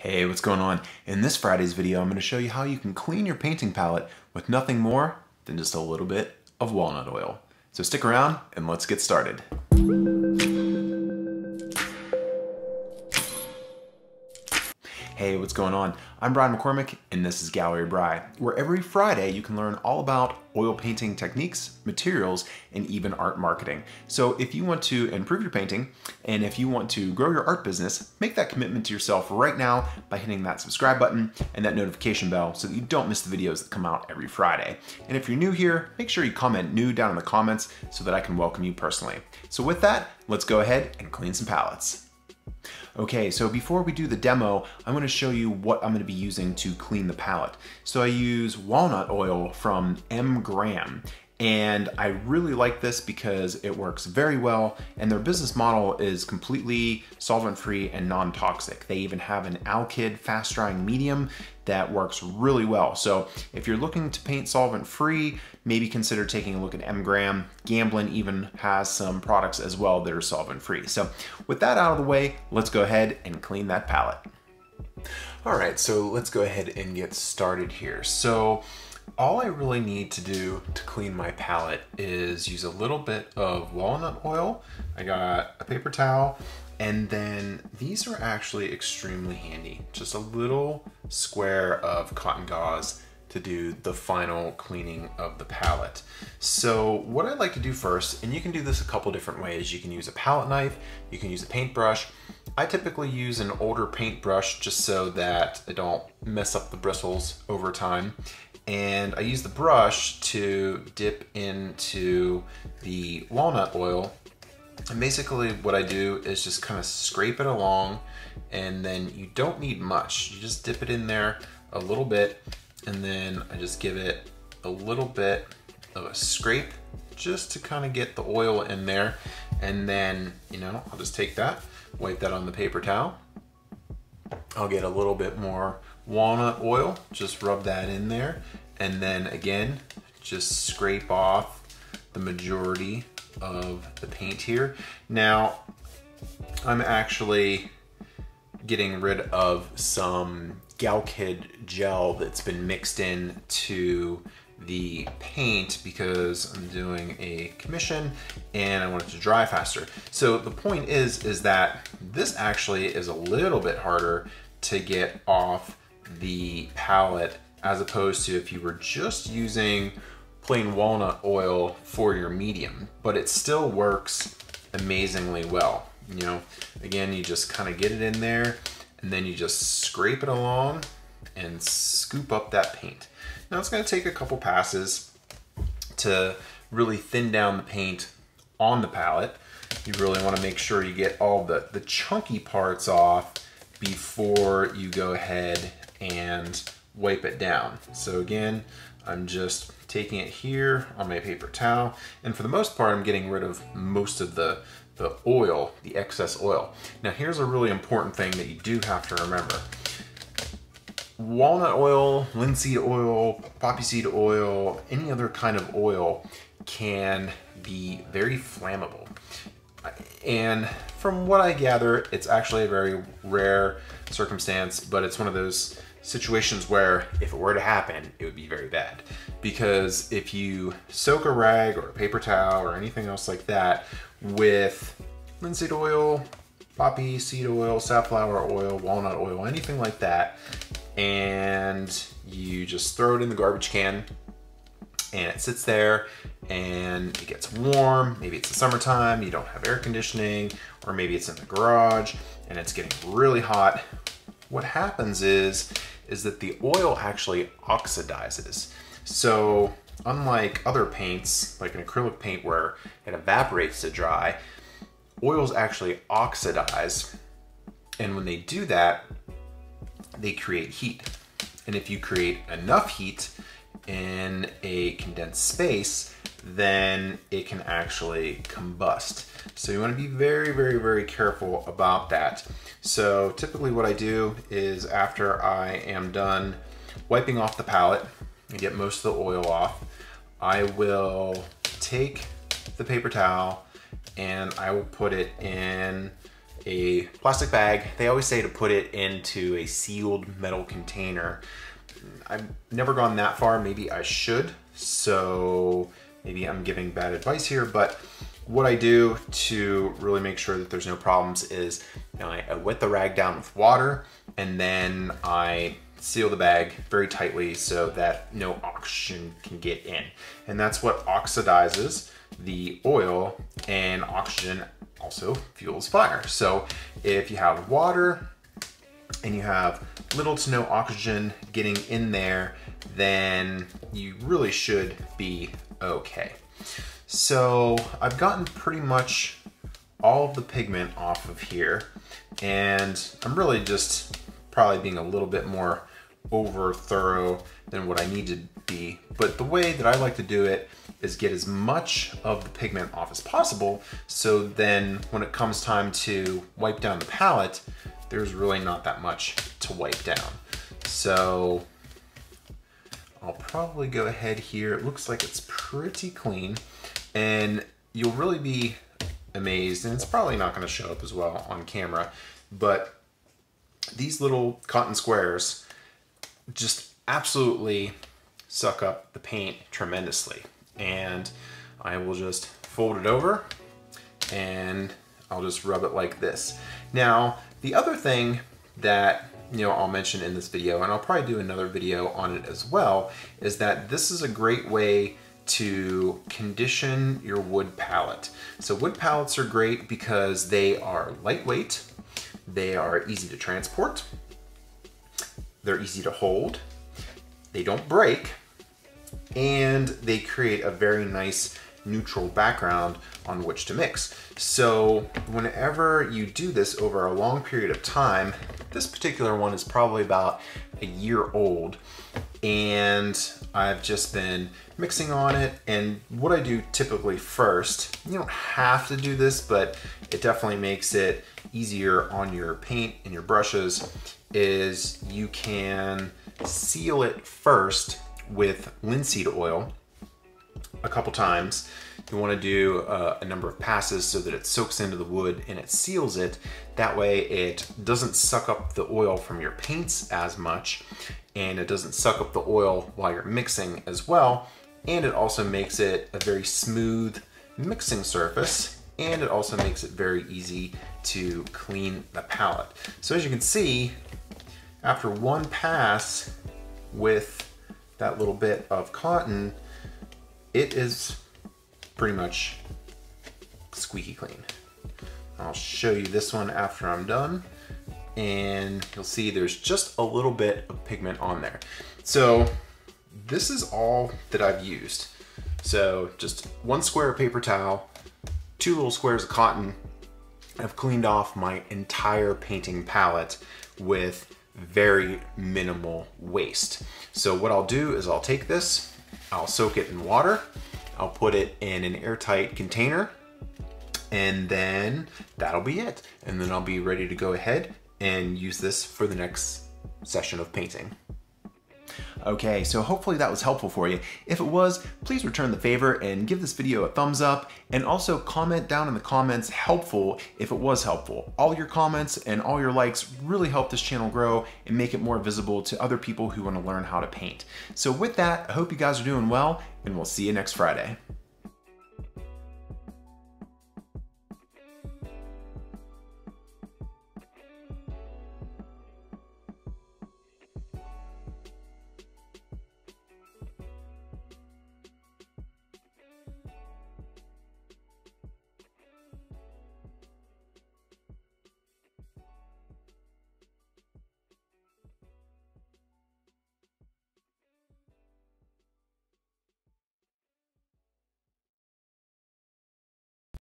Hey, what's going on? In this Friday's video, I'm going to show you how you can clean your painting palette with nothing more than just a little bit of walnut oil. So stick around and let's get started. Hey, what's going on? I'm Bryan McCormick, and this is Gallery Bry, where every Friday you can learn all about oil painting techniques, materials, and even art marketing. So if you want to improve your painting, and if you want to grow your art business, make that commitment to yourself right now by hitting that subscribe button and that notification bell so that you don't miss the videos that come out every Friday. And if you're new here, make sure you comment new down in the comments so that I can welcome you personally. So with that, let's go ahead and clean some palettes. Okay, so before we do the demo, I'm gonna show you what I'm gonna be using to clean the palette. So I use walnut oil from M. Graham, and I really like this because it works very well and their business model is completely solvent free and non-toxic. They even have an Alkyd fast drying medium that works really well. So if you're looking to paint solvent free, maybe consider taking a look at M. Graham. Gamblin even has some products as well that are solvent free. So with that out of the way, let's go ahead and clean that palette. All right, so let's go ahead and get started here. So all I really need to do to clean my palette is use a little bit of walnut oil. I got a paper towel and then these are actually extremely handy. Just a little square of cotton gauze to do the final cleaning of the palette. So what I like to do first, and you can do this a couple different ways. You can use a palette knife, you can use a paintbrush. I typically use an older paintbrush just so that I don't mess up the bristles over time and I use the brush to dip into the walnut oil. And basically what I do is just kind of scrape it along and then you don't need much. You just dip it in there a little bit and then I just give it a little bit of a scrape just to kind of get the oil in there. And then, you know, I'll just take that, wipe that on the paper towel. I'll get a little bit more walnut oil, just rub that in there. And then again, just scrape off the majority of the paint here. Now, I'm actually getting rid of some Galkyd gel that's been mixed in to the paint because I'm doing a commission and I want it to dry faster. So the point is, is that this actually is a little bit harder to get off the palette as opposed to if you were just using plain walnut oil for your medium, but it still works amazingly well. You know, again, you just kind of get it in there and then you just scrape it along and scoop up that paint. Now it's gonna take a couple passes to really thin down the paint on the palette. You really wanna make sure you get all the, the chunky parts off before you go ahead and wipe it down. So again, I'm just taking it here on my paper towel. And for the most part, I'm getting rid of most of the, the oil, the excess oil. Now here's a really important thing that you do have to remember. Walnut oil, linseed oil, poppy seed oil, any other kind of oil can be very flammable. And from what I gather, it's actually a very rare circumstance, but it's one of those situations where if it were to happen, it would be very bad. Because if you soak a rag or a paper towel or anything else like that with linseed oil, poppy seed oil, safflower oil, walnut oil, anything like that, and you just throw it in the garbage can and it sits there and it gets warm. Maybe it's the summertime, you don't have air conditioning, or maybe it's in the garage and it's getting really hot. What happens is is that the oil actually oxidizes. So unlike other paints, like an acrylic paint where it evaporates to dry, oils actually oxidize. And when they do that, they create heat. And if you create enough heat in a condensed space, then it can actually combust. So you wanna be very, very, very careful about that. So typically what I do is after I am done wiping off the palette and get most of the oil off, I will take the paper towel and I will put it in a plastic bag. They always say to put it into a sealed metal container. I've never gone that far, maybe I should. So maybe I'm giving bad advice here, but what I do to really make sure that there's no problems is you know, I wet the rag down with water and then I seal the bag very tightly so that no oxygen can get in. And that's what oxidizes the oil and oxygen also fuels fire. So if you have water and you have little to no oxygen getting in there, then you really should be okay. So I've gotten pretty much all of the pigment off of here and I'm really just probably being a little bit more over thorough than what I need to be. But the way that I like to do it is get as much of the pigment off as possible. So then when it comes time to wipe down the palette, there's really not that much to wipe down. So I'll probably go ahead here. It looks like it's pretty clean and you'll really be amazed and it's probably not gonna show up as well on camera, but these little cotton squares just absolutely suck up the paint tremendously. And I will just fold it over and I'll just rub it like this. Now, the other thing that you know, I'll mention in this video, and I'll probably do another video on it as well, is that this is a great way to condition your wood palette. So wood palettes are great because they are lightweight, they are easy to transport, they're easy to hold, they don't break, and they create a very nice neutral background on which to mix. So whenever you do this over a long period of time, this particular one is probably about a year old and I've just been mixing on it and what I do typically first, you don't have to do this, but it definitely makes it easier on your paint and your brushes, is you can seal it first with linseed oil a couple times. You want to do uh, a number of passes so that it soaks into the wood and it seals it. That way it doesn't suck up the oil from your paints as much and it doesn't suck up the oil while you're mixing as well. And it also makes it a very smooth mixing surface and it also makes it very easy to clean the palette. So as you can see, after one pass with that little bit of cotton, it is pretty much squeaky clean. I'll show you this one after I'm done and you'll see there's just a little bit of pigment on there. So this is all that I've used. So just one square of paper towel, two little squares of cotton. I've cleaned off my entire painting palette with very minimal waste. So what I'll do is I'll take this, I'll soak it in water, I'll put it in an airtight container, and then that'll be it. And then I'll be ready to go ahead and use this for the next session of painting. Okay, so hopefully that was helpful for you. If it was, please return the favor and give this video a thumbs up and also comment down in the comments helpful if it was helpful. All your comments and all your likes really help this channel grow and make it more visible to other people who want to learn how to paint. So with that, I hope you guys are doing well and we'll see you next Friday.